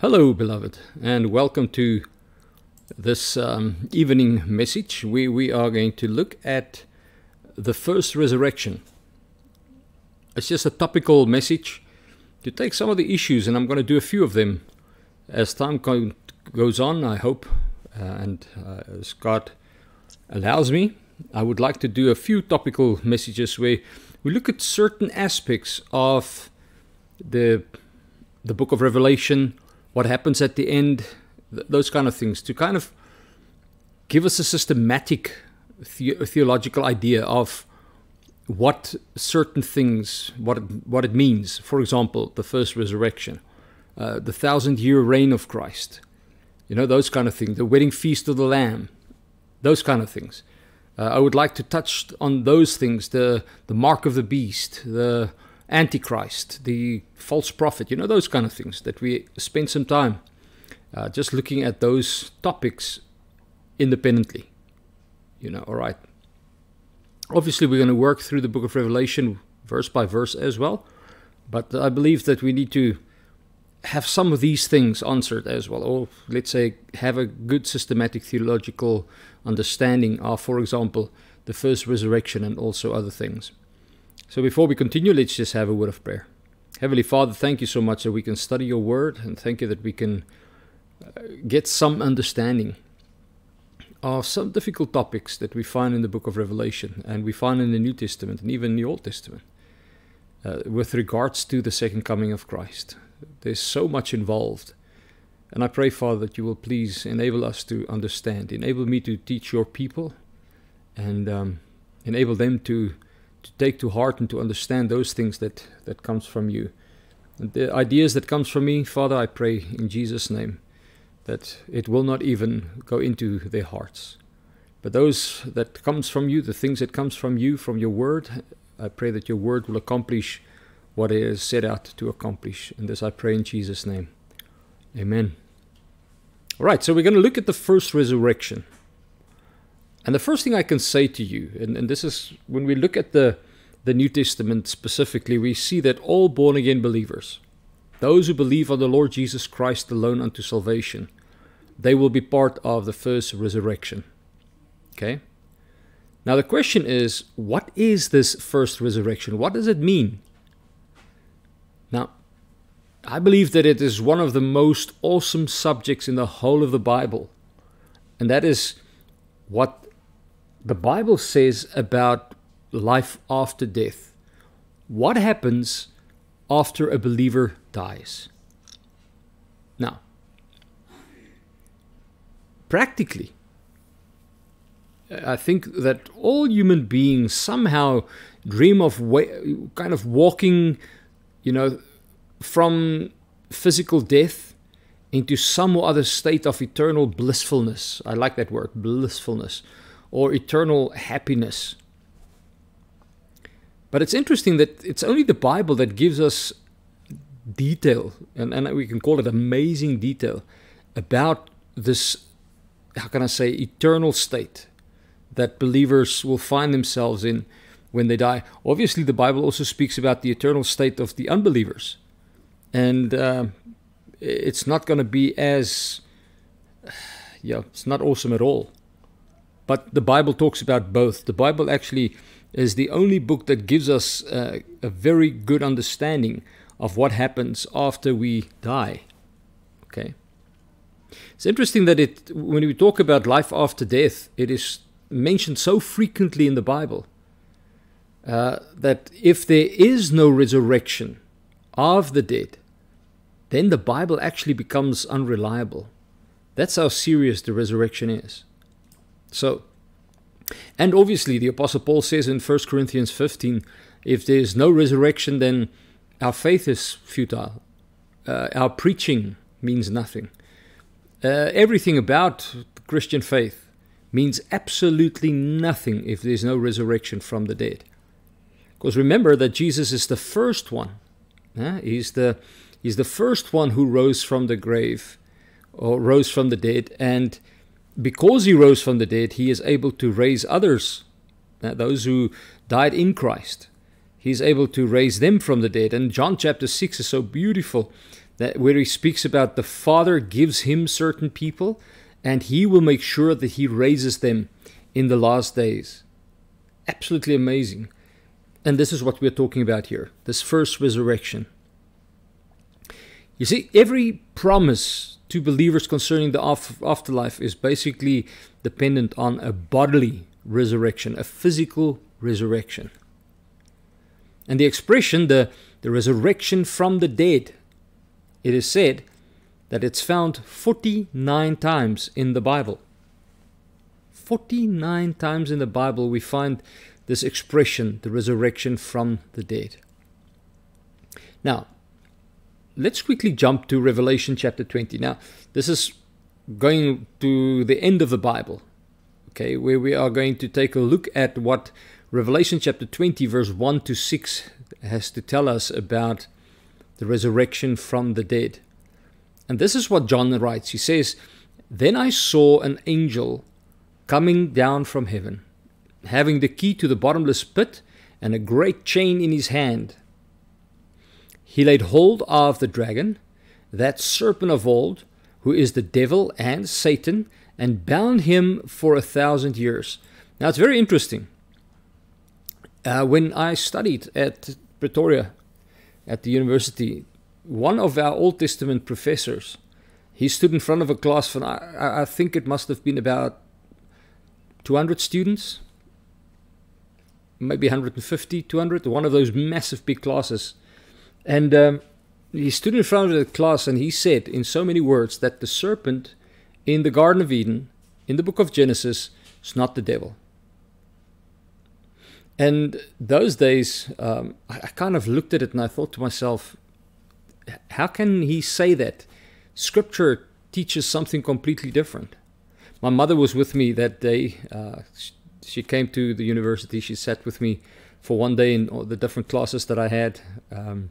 Hello, beloved, and welcome to this um, evening message. We, we are going to look at the first resurrection. It's just a topical message to take some of the issues, and I'm going to do a few of them as time go, goes on, I hope, uh, and uh, as God allows me. I would like to do a few topical messages where we look at certain aspects of the the book of Revelation what happens at the end, th- those kind of things, to kind of give us a systematic the- theological idea of what certain things, what it, what it means. For example, the first resurrection, uh, the thousand year reign of Christ, you know, those kind of things, the wedding feast of the Lamb, those kind of things. Uh, I would like to touch on those things, the the mark of the beast, the Antichrist, the false prophet, you know, those kind of things that we spend some time uh, just looking at those topics independently. You know, all right. Obviously, we're going to work through the book of Revelation verse by verse as well, but I believe that we need to have some of these things answered as well, or let's say have a good systematic theological understanding of, for example, the first resurrection and also other things. So before we continue, let's just have a word of prayer. Heavenly Father, thank you so much that we can study your word, and thank you that we can uh, get some understanding of some difficult topics that we find in the book of Revelation and we find in the New Testament and even in the Old Testament uh, with regards to the second coming of Christ. There's so much involved. And I pray, Father, that you will please enable us to understand, enable me to teach your people, and um, enable them to to take to heart and to understand those things that that comes from you. And the ideas that comes from me father i pray in jesus name that it will not even go into their hearts. But those that comes from you the things that comes from you from your word i pray that your word will accomplish what it is set out to accomplish. And this i pray in jesus name. Amen. All right so we're going to look at the first resurrection and the first thing I can say to you, and, and this is when we look at the, the New Testament specifically, we see that all born again believers, those who believe on the Lord Jesus Christ alone unto salvation, they will be part of the first resurrection. Okay? Now the question is, what is this first resurrection? What does it mean? Now, I believe that it is one of the most awesome subjects in the whole of the Bible. And that is what the Bible says about life after death. What happens after a believer dies? Now, practically, I think that all human beings somehow dream of kind of walking, you know, from physical death into some or other state of eternal blissfulness. I like that word, blissfulness or eternal happiness. But it's interesting that it's only the Bible that gives us detail, and, and we can call it amazing detail, about this, how can I say, eternal state that believers will find themselves in when they die. Obviously, the Bible also speaks about the eternal state of the unbelievers. And uh, it's not going to be as, yeah, it's not awesome at all. But the Bible talks about both. The Bible actually is the only book that gives us uh, a very good understanding of what happens after we die. Okay. It's interesting that it when we talk about life after death, it is mentioned so frequently in the Bible uh, that if there is no resurrection of the dead, then the Bible actually becomes unreliable. That's how serious the resurrection is. So, and obviously, the Apostle Paul says in 1 Corinthians 15 if there is no resurrection, then our faith is futile. Uh, our preaching means nothing. Uh, everything about the Christian faith means absolutely nothing if there's no resurrection from the dead. Because remember that Jesus is the first one. He's, the, he's the first one who rose from the grave or rose from the dead. And because he rose from the dead, he is able to raise others, those who died in Christ. He's able to raise them from the dead. And John chapter 6 is so beautiful that where he speaks about the Father gives him certain people and he will make sure that he raises them in the last days. Absolutely amazing. And this is what we're talking about here this first resurrection. You see, every promise to believers concerning the afterlife is basically dependent on a bodily resurrection, a physical resurrection. And the expression, the, the resurrection from the dead, it is said that it's found 49 times in the Bible. 49 times in the Bible we find this expression, the resurrection from the dead. Now, let's quickly jump to Revelation chapter 20. Now, this is going to the end of the Bible, okay, where we are going to take a look at what Revelation chapter 20, verse 1 to 6 has to tell us about the resurrection from the dead. And this is what John writes. He says, Then I saw an angel coming down from heaven, having the key to the bottomless pit and a great chain in his hand. He laid hold of the dragon, that serpent of old, who is the devil and Satan, and bound him for a thousand years. Now it's very interesting. Uh, when I studied at Pretoria at the university, one of our Old Testament professors, he stood in front of a class of, I, I think it must have been about 200 students, maybe 150, 200, one of those massive big classes. And um, he stood in front of the class and he said, in so many words, that the serpent in the Garden of Eden, in the book of Genesis, is not the devil. And those days, um, I, kind of looked at it and I thought to myself, how can he say that? Scripture teaches something completely different. My mother was with me that day. Uh, she came to the university. She sat with me for one day in all the different classes that I had. Um,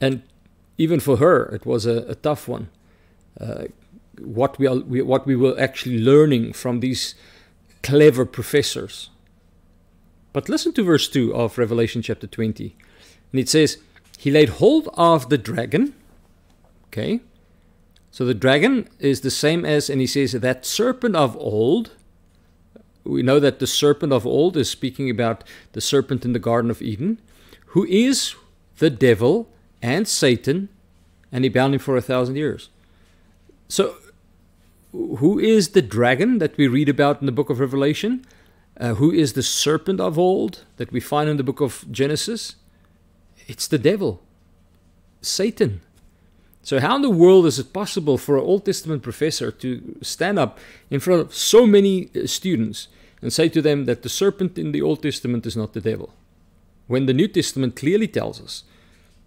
and even for her, it was a, a tough one. Uh, what we, are, we, what we were actually learning from these clever professors. But listen to verse 2 of Revelation chapter 20. And it says, He laid hold of the dragon. Okay. So the dragon is the same as, and he says, that serpent of old. We know that the serpent of old is speaking about the serpent in the Garden of Eden, who is the devil and Satan, and he bound him for a thousand years. So, who is the dragon that we read about in the book of Revelation? Uh, who is the serpent of old that we find in the book of Genesis? It's the devil, Satan. So, how in the world is it possible for an Old Testament professor to stand up in front of so many uh, students and say to them that the serpent in the Old Testament is not the devil? When the New Testament clearly tells us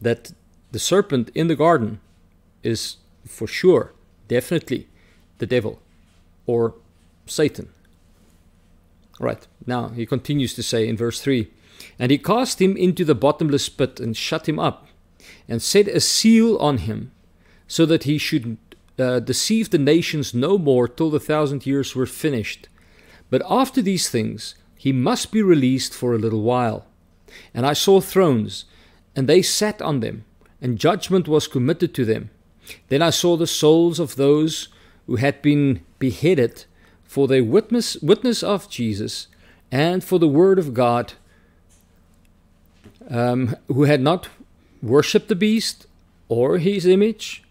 that the serpent in the garden is for sure, definitely the devil or Satan. Right, now he continues to say in verse 3 And he cast him into the bottomless pit and shut him up, and set a seal on him, so that he should uh, deceive the nations no more till the thousand years were finished. But after these things, he must be released for a little while. And I saw thrones, and they sat on them and judgment was committed to them. Then I saw the souls of those who had been beheaded for their witness, witness of Jesus and for the word of God, um, who had not worshipped the beast or his image,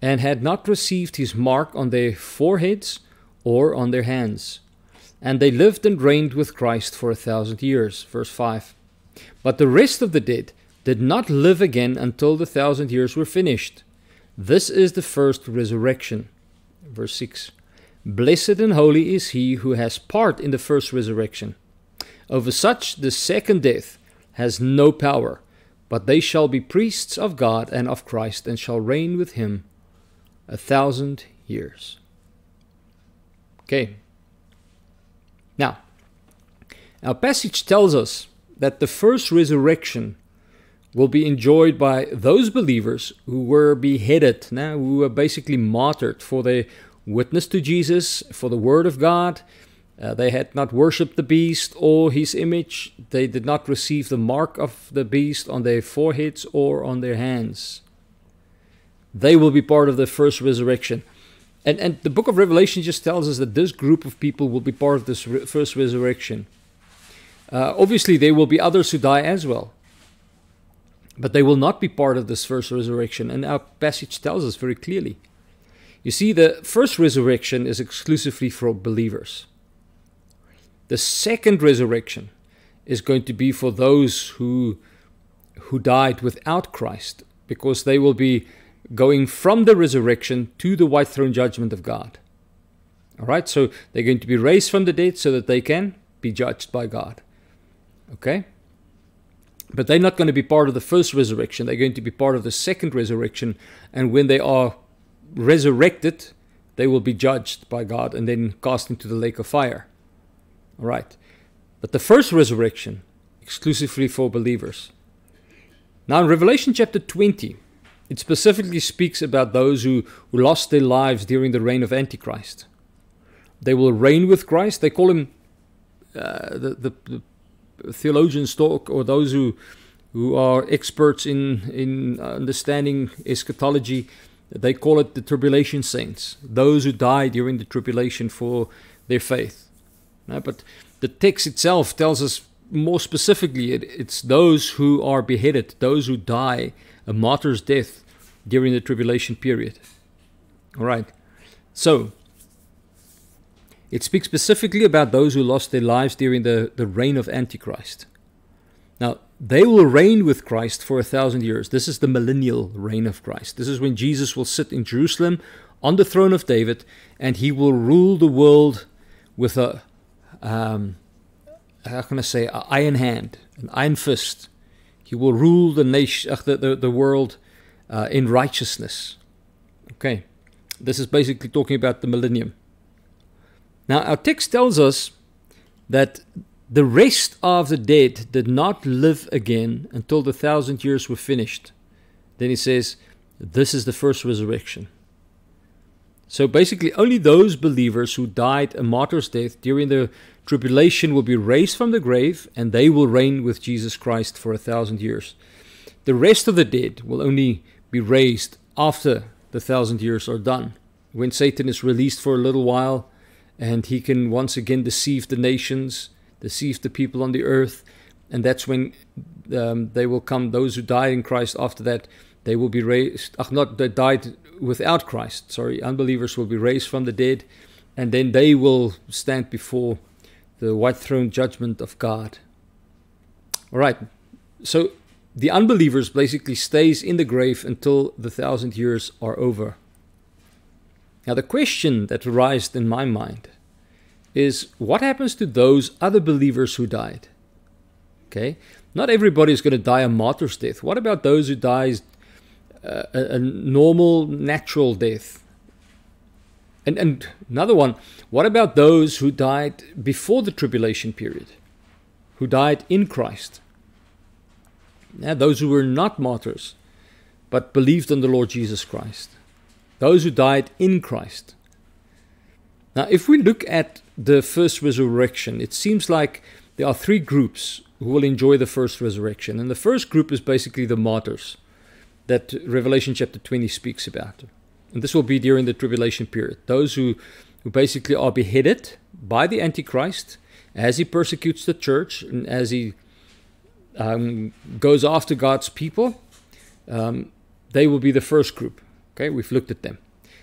and had not received his mark on their foreheads or on their hands. And they lived and reigned with Christ for a thousand years. Verse 5. But the rest of the dead did not live again until the thousand years were finished. This is the first resurrection. Verse 6 Blessed and holy is he who has part in the first resurrection. Over such the second death has no power, but they shall be priests of God and of Christ, and shall reign with him a thousand years. Okay. Now, our passage tells us that the first resurrection will be enjoyed by those believers who were beheaded, now who were basically martyred for their witness to Jesus, for the word of God. Uh, they had not worshipped the beast or his image. They did not receive the mark of the beast on their foreheads or on their hands. they will be part of the first resurrection. And, and the book of Revelation just tells us that this group of people will be part of this re- first resurrection. Uh, obviously, there will be others who die as well. But they will not be part of this first resurrection. And our passage tells us very clearly. You see, the first resurrection is exclusively for believers. The second resurrection is going to be for those who who died without Christ, because they will be going from the resurrection to the white throne judgment of God. All right, so they're going to be raised from the dead so that they can be judged by God. Okay? But they're not going to be part of the first resurrection. They're going to be part of the second resurrection. And when they are resurrected, they will be judged by God and then cast into the lake of fire. All right. But the first resurrection, exclusively for believers. Now, in Revelation chapter 20, it specifically speaks about those who, who lost their lives during the reign of Antichrist. They will reign with Christ. They call him, uh, the, the, the, theologians talk, or those who, who are experts in, in understanding eschatology, they call it the tribulation saints, those who die during the tribulation for their faith. but the text itself tells us more specifically, it, it's those who are beheaded, those who die a martyr's death during the tribulation period. All right. So, it speaks specifically about those who lost their lives during the, the reign of Antichrist. Now, they will reign with Christ for a thousand years. This is the millennial reign of Christ. This is when Jesus will sit in Jerusalem on the throne of David and he will rule the world with a, um, how can I say, an iron hand, an iron fist. He will rule the nation, uh, the, the, the world uh, in righteousness. Okay, this is basically talking about the millennium. Now, our text tells us that the rest of the dead did not live again until the thousand years were finished. Then he says, This is the first resurrection. So basically, only those believers who died a martyr's death during the tribulation will be raised from the grave, and they will reign with Jesus Christ for a thousand years. The rest of the dead will only be raised after the thousand years are done, when Satan is released for a little while and he can once again deceive the nations, deceive the people on the earth, and that's when um, they will come. Those who died in Christ after that, they will be raised. Ach, not that died without Christ. Sorry, unbelievers will be raised from the dead, and then they will stand before the white throne judgment of God. All right. So the unbelievers basically stays in the grave until the thousand years are over. Now the question that arises in my mind is what happens to those other believers who died? Okay? Not everybody is going to die a martyr's death. What about those who dies uh, a, a normal natural death? And, and another one, what about those who died before the tribulation period, who died in Christ? Now, those who were not martyrs, but believed in the Lord Jesus Christ. Those who died in Christ. Now, if we look at the first resurrection, it seems like there are three groups who will enjoy the first resurrection. And the first group is basically the martyrs that Revelation chapter 20 speaks about. And this will be during the tribulation period. Those who, who basically are beheaded by the Antichrist as he persecutes the church and as he um, goes after God's people, um, they will be the first group. Okay, we've looked at them.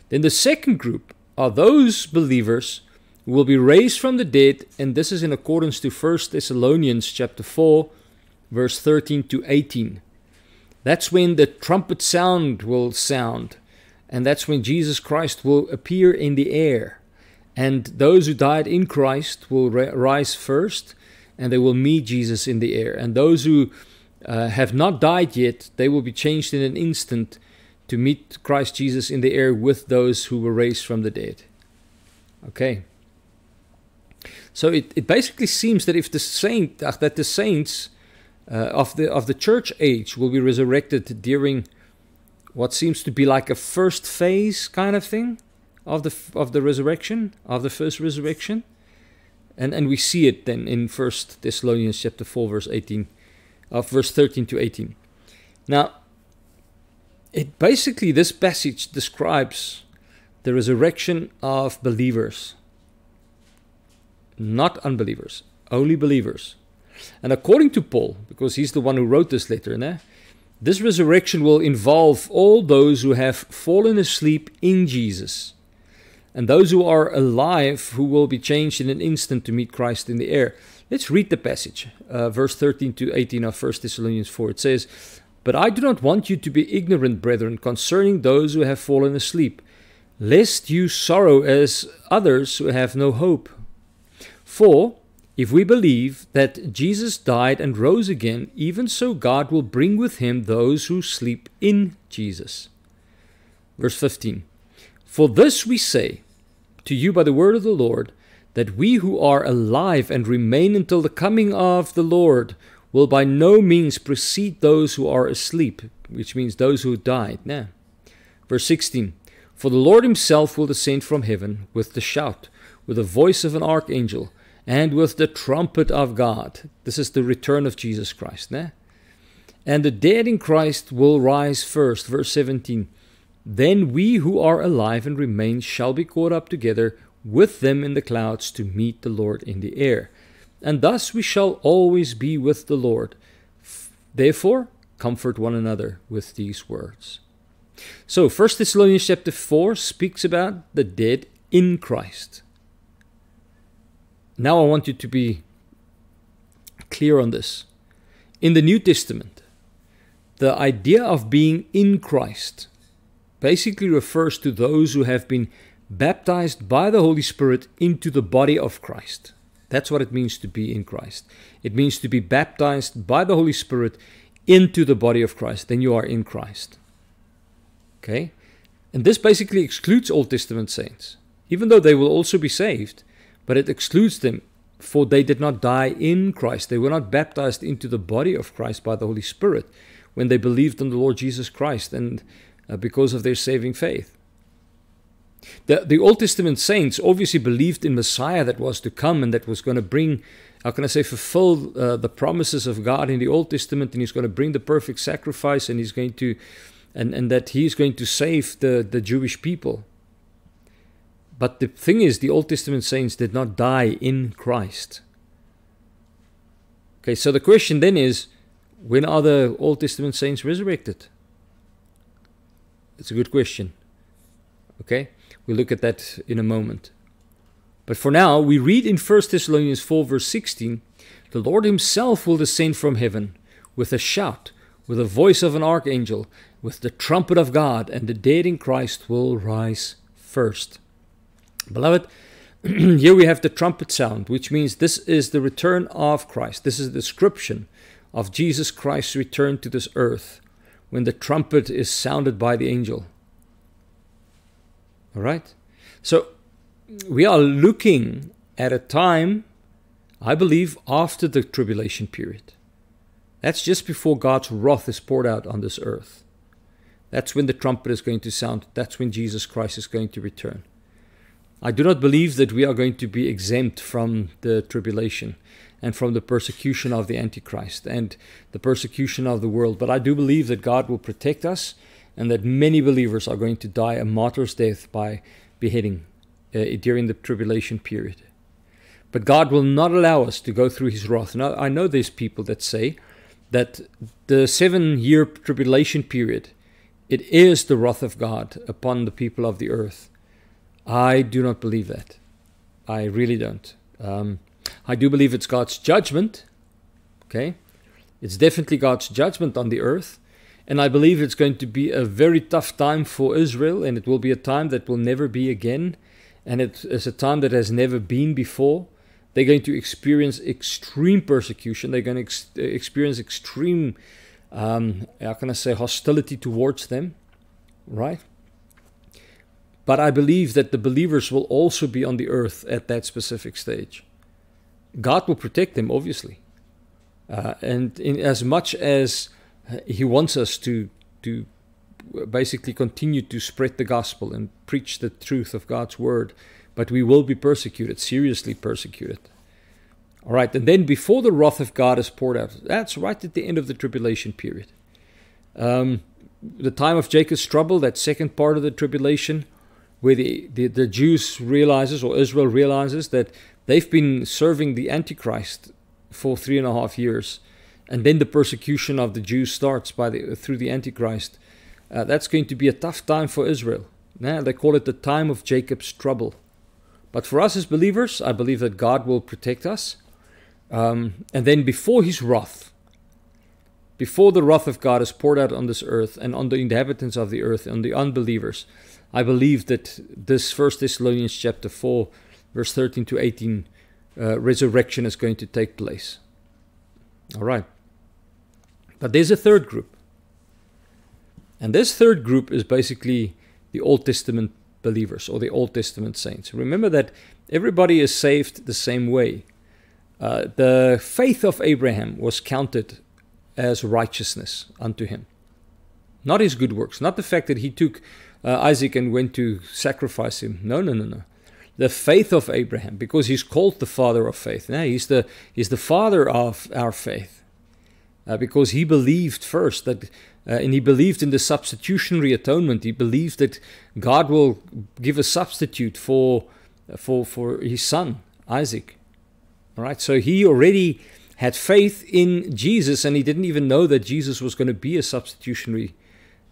Then the second group are those believers who will be raised from the dead, and this is in accordance to 1 Thessalonians chapter 4, verse 13 to 18. That's when the trumpet sound will sound and that's when Jesus Christ will appear in the air. And those who died in Christ will rise first, and they will meet Jesus in the air. And those who uh, have not died yet, they will be changed in an instant to meet Christ Jesus in the air with those who were raised from the dead. Okay. So it, it basically seems that if the saint that the saints uh, of the of the church age will be resurrected during what seems to be like a first phase kind of thing of the of the resurrection of the first resurrection and and we see it then in first thessalonians chapter 4 verse 18 of uh, verse 13 to 18 now it basically, this passage describes the resurrection of believers, not unbelievers, only believers. And according to Paul, because he's the one who wrote this letter, né? this resurrection will involve all those who have fallen asleep in Jesus and those who are alive who will be changed in an instant to meet Christ in the air. Let's read the passage, uh, verse 13 to 18 of 1 Thessalonians 4. It says, But I do not want you to be ignorant, brethren, concerning those who have fallen asleep, lest you sorrow as others who have no hope. For if we believe that Jesus died and rose again, even so God will bring with him those who sleep in Jesus. Verse 15 For this we say to you by the word of the Lord, that we who are alive and remain until the coming of the Lord will by no means precede those who are asleep, which means those who died. Nah. Verse 16 For the Lord himself will descend from heaven with the shout, with the voice of an archangel and with the trumpet of God. This is the return of Jesus Christ. Ne? And the dead in Christ will rise first. Verse 17. Then we who are alive and remain shall be caught up together with them in the clouds to meet the Lord in the air. And thus we shall always be with the Lord. Therefore, comfort one another with these words. So, 1 Thessalonians chapter 4 speaks about the dead in Christ. Now I want you to be clear on this. In the New Testament, the idea of being in Christ basically refers to those who have been baptized by the Holy Spirit into the body of Christ. That's what it means to be in Christ. It means to be baptized by the Holy Spirit into the body of Christ. Then you are in Christ. Okay? And this basically excludes Old Testament saints, even though they will also be saved but it excludes them, for they did not die in Christ. They were not baptized into the body of Christ by the Holy Spirit when they believed in the Lord Jesus Christ and uh, because of their saving faith. The, the Old Testament saints obviously believed in Messiah that was to come and that was going to bring, how can I say, fulfill uh, the promises of God in the Old Testament, and He's going to bring the perfect sacrifice, and He's going to, and, and that He's going to save the, the Jewish people. But the thing is, the Old Testament saints did not die in Christ. Okay, so the question then is when are the Old Testament saints resurrected? It's a good question. Okay, we'll look at that in a moment. But for now, we read in 1 Thessalonians 4, verse 16 The Lord Himself will descend from heaven with a shout, with the voice of an archangel, with the trumpet of God, and the dead in Christ will rise first. Beloved, here we have the trumpet sound, which means this is the return of Christ. This is the description of Jesus Christ's return to this earth when the trumpet is sounded by the angel. All right? So we are looking at a time, I believe, after the tribulation period. That's just before God's wrath is poured out on this earth. That's when the trumpet is going to sound. That's when Jesus Christ is going to return. I do not believe that we are going to be exempt from the tribulation and from the persecution of the Antichrist and the persecution of the world, but I do believe that God will protect us and that many believers are going to die a martyr's death by beheading uh, during the tribulation period. But God will not allow us to go through his wrath. Now, I know there's people that say that the seven year tribulation period, it is the wrath of God upon the people of the earth. I do not believe that. I really don't. Um, I do believe it's God's judgment. Okay? It's definitely God's judgment on the earth. And I believe it's going to be a very tough time for Israel, and it will be a time that will never be again. And it is a time that has never been before. They're going to experience extreme persecution. They're going to ex- experience extreme, um, how can I say, hostility towards them, right? But I believe that the believers will also be on the earth at that specific stage. God will protect them, obviously. Uh, and in as much as He wants us to, to basically continue to spread the gospel and preach the truth of God's word, but we will be persecuted, seriously persecuted. All right, and then before the wrath of God is poured out, that's right at the end of the tribulation period. Um, the time of Jacob's trouble, that second part of the tribulation, where the, the, the Jews realizes or Israel realizes that they've been serving the Antichrist for three and a half years, and then the persecution of the Jews starts by the through the Antichrist. Uh, that's going to be a tough time for Israel. Now, they call it the time of Jacob's trouble. But for us as believers, I believe that God will protect us. Um, and then before his wrath, before the wrath of God is poured out on this earth and on the inhabitants of the earth, on the unbelievers, I believe that this First Thessalonians chapter 4, verse 13 to 18, uh, resurrection is going to take place. All right. But there's a third group. And this third group is basically the Old Testament believers or the Old Testament saints. Remember that everybody is saved the same way. Uh, the faith of Abraham was counted as righteousness unto him. Not his good works, not the fact that he took uh, Isaac and went to sacrifice him. No, no, no, no. The faith of Abraham, because he's called the father of faith. Now, he's, the, he's the father of our faith. Uh, because he believed first that, uh, and he believed in the substitutionary atonement. He believed that God will give a substitute for, for, for his son, Isaac. All right, so he already had faith in Jesus, and he didn't even know that Jesus was going to be a substitutionary.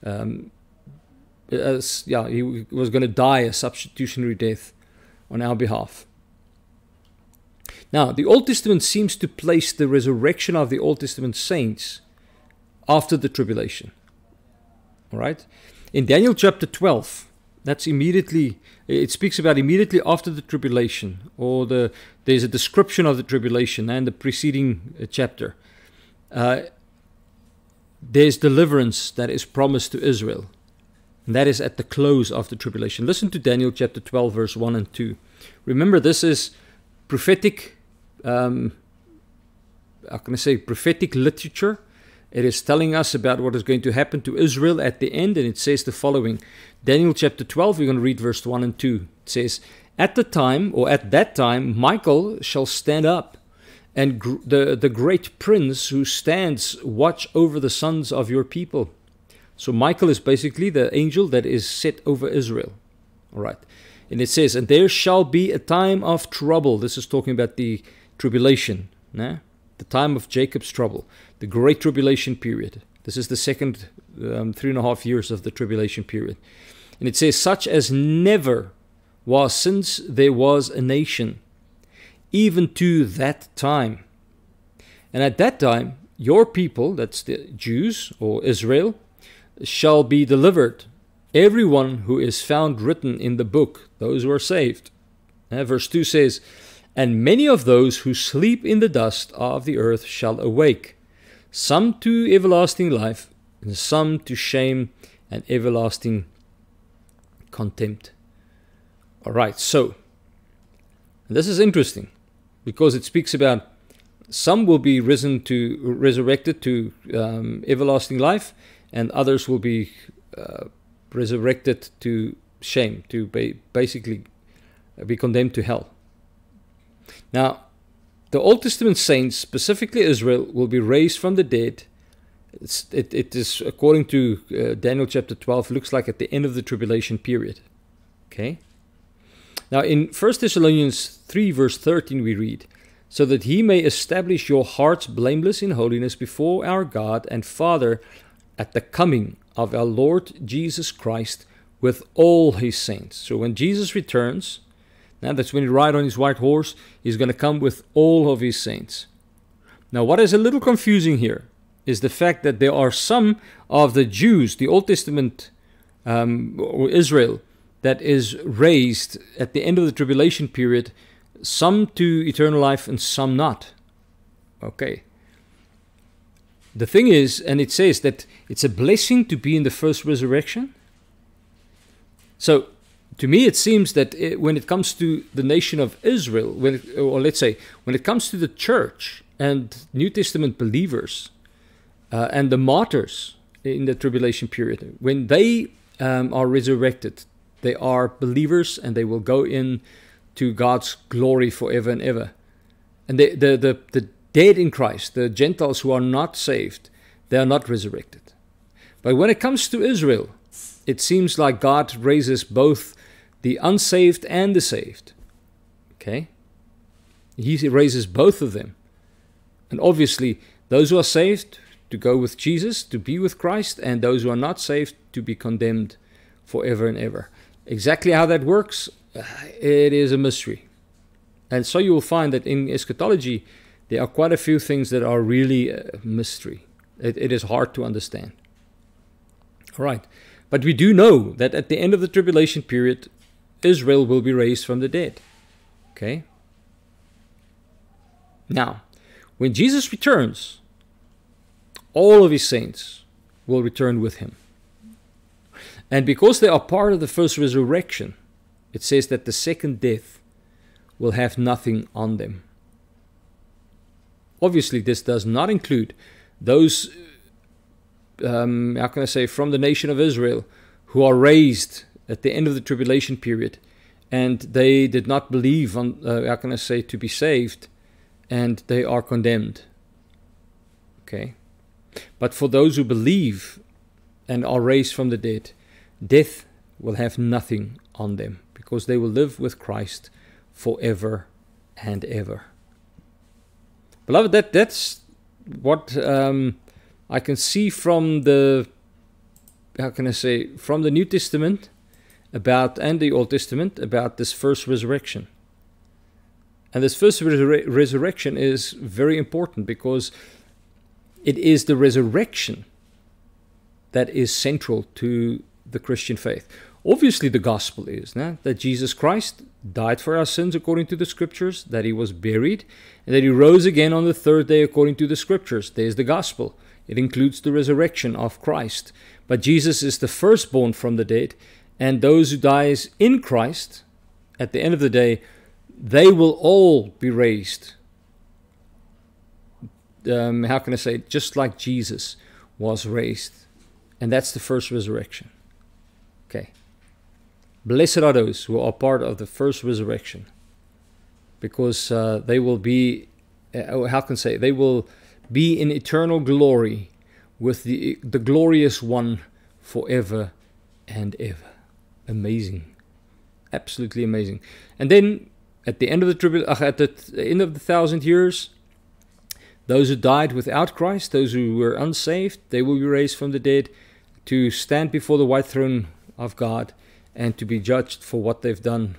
Um, as, yeah, he was going to die a substitutionary death on our behalf. Now, the Old Testament seems to place the resurrection of the Old Testament saints after the tribulation. All right? In Daniel chapter 12, that's immediately it speaks about immediately after the tribulation or the there's a description of the tribulation and the preceding uh, chapter uh, there's deliverance that is promised to israel and that is at the close of the tribulation listen to daniel chapter 12 verse 1 and 2 remember this is prophetic um, how can i say prophetic literature it is telling us about what is going to happen to Israel at the end, and it says the following Daniel chapter 12, we're going to read verse 1 and 2. It says, At the time, or at that time, Michael shall stand up, and the, the great prince who stands watch over the sons of your people. So Michael is basically the angel that is set over Israel. All right. And it says, And there shall be a time of trouble. This is talking about the tribulation. Nah? the time of Jacob's trouble, the great tribulation period. This is the second um, three and a half years of the tribulation period. And it says, such as never was since there was a nation, even to that time. And at that time, your people, that's the Jews or Israel, shall be delivered. Everyone who is found written in the book, those who are saved. Uh, verse 2 says, and many of those who sleep in the dust of the earth shall awake, some to everlasting life, and some to shame and everlasting contempt. All right, so this is interesting because it speaks about some will be risen to resurrected to um, everlasting life, and others will be uh, resurrected to shame, to ba- basically be condemned to hell. Now, the Old Testament saints, specifically Israel, will be raised from the dead. It, it is, according to uh, Daniel chapter 12, looks like at the end of the tribulation period. Okay? Now, in 1 Thessalonians 3, verse 13, we read, So that he may establish your hearts blameless in holiness before our God and Father at the coming of our Lord Jesus Christ with all his saints. So when Jesus returns, now that's when he ride on his white horse, he's going to come with all of his saints. Now, what is a little confusing here is the fact that there are some of the Jews, the Old Testament um, or Israel, that is raised at the end of the tribulation period, some to eternal life and some not. Okay. The thing is, and it says that it's a blessing to be in the first resurrection. So to me, it seems that it, when it comes to the nation of Israel, when it, or let's say when it comes to the church and New Testament believers uh, and the martyrs in the tribulation period, when they um, are resurrected, they are believers and they will go in to God's glory forever and ever. And the, the, the, the dead in Christ, the Gentiles who are not saved, they are not resurrected. But when it comes to Israel, it seems like God raises both the unsaved and the saved. Okay? He raises both of them. And obviously, those who are saved to go with Jesus, to be with Christ, and those who are not saved to be condemned forever and ever. Exactly how that works, uh, it is a mystery. And so you will find that in eschatology, there are quite a few things that are really a mystery. it, it is hard to understand. All right. But we do know that at the end of the tribulation period, Israel will be raised from the dead. Okay? Now, when Jesus returns, all of his saints will return with him. And because they are part of the first resurrection, it says that the second death will have nothing on them. Obviously, this does not include those um, how can I say, from the nation of Israel who are raised at the end of the tribulation period and they did not believe on, uh, how can I say, to be saved and they are condemned. Okay? But for those who believe and are raised from the dead, death will have nothing on them because they will live with Christ forever and ever. Beloved, that, that's what um, I can see from the how can I say from the New Testament about and the Old Testament about this first resurrection. And this first resur- resurrection is very important because it is the resurrection that is central to the Christian faith. Obviously, the gospel is nah, that Jesus Christ died for our sins according to the scriptures, that he was buried, and that he rose again on the third day according to the scriptures. There's the gospel. It includes the resurrection of Christ. But Jesus is the firstborn from the dead, and those who dies in Christ, at the end of the day, they will all be raised. Um, how can I say? Just like Jesus was raised. And that's the first resurrection. Okay. Blessed are those who are part of the first resurrection because uh, they will be, uh, how can I say, they will be in eternal glory with the, the glorious one forever and ever. Amazing. Absolutely amazing. And then at the end of the tribute, uh, at the end of the thousand years, those who died without Christ, those who were unsaved, they will be raised from the dead to stand before the white throne of God and to be judged for what they've done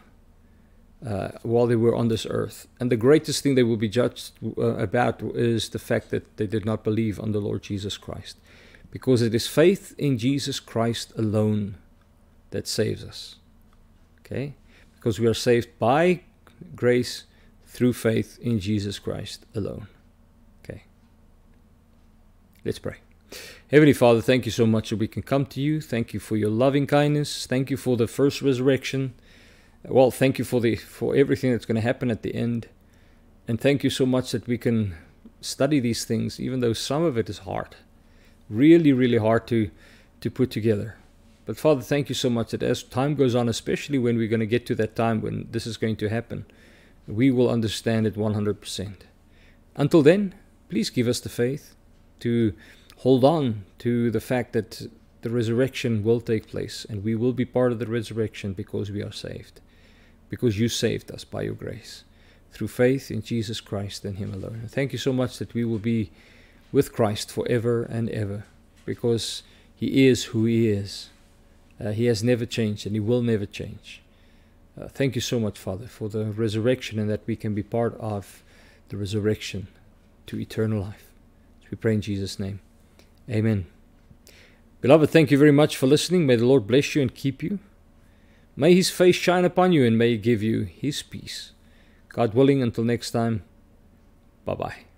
uh, while they were on this earth. And the greatest thing they will be judged uh, about is the fact that they did not believe on the Lord Jesus Christ. Because it is faith in Jesus Christ alone that saves us. Okay? Because we are saved by grace through faith in Jesus Christ alone. Okay. Let's pray. Heavenly Father, thank you so much that we can come to you. Thank you for your loving kindness. Thank you for the first resurrection well, thank you for the for everything that's going to happen at the end, and thank you so much that we can study these things, even though some of it is hard, really, really hard to to put together. But Father, thank you so much that as time goes on, especially when we're going to get to that time when this is going to happen, we will understand it 100%. Until then, please give us the faith to hold on to the fact that the resurrection will take place and we will be part of the resurrection because we are saved because you saved us by your grace through faith in Jesus Christ and Him alone. Thank you so much that we will be with Christ forever and ever because He is who He is. Uh, he has never changed and He will never change. Uh, thank you so much, Father, for the resurrection and that we can be part of the resurrection to eternal life. We pray in Jesus' name. Amen. Beloved, thank you very much for listening. May the Lord bless you and keep you. May his face shine upon you and may he give you his peace. God willing, until next time, bye bye.